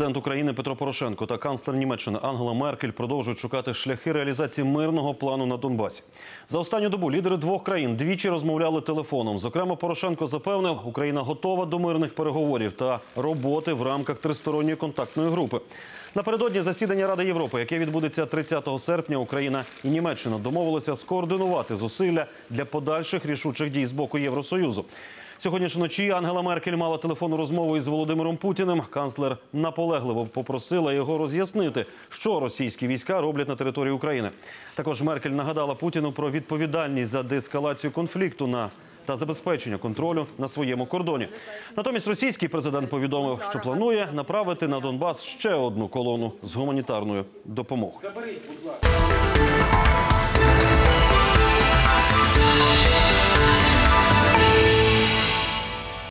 Президент України Петро Порошенко та канцлер Німеччини Ангела Меркель продовжують шукати шляхи реалізації мирного плану на Донбасі. За останню добу лідери двох країн двічі розмовляли телефоном. Зокрема, Порошенко запевнив, Україна готова до мирних переговорів та роботи в рамках тристоронньої контактної групи. Напередодні засідання Ради Європи, яке відбудеться 30 серпня, Україна і Німеччина домовилися скоординувати зусилля для подальших рішучих дій з боку Євросоюзу. Сьогодні ж вночі Ангела Меркель мала телефонну розмову із Володимиром Путіним. Канцлер наполегливо попросила його роз'яснити, що російські війська роблять на території України. Також Меркель нагадала Путіну про відповідальність за деескалацію конфлікту на та забезпечення контролю на своєму кордоні. Натомість російський президент повідомив, що планує направити на Донбас ще одну колону з гуманітарною допомогою.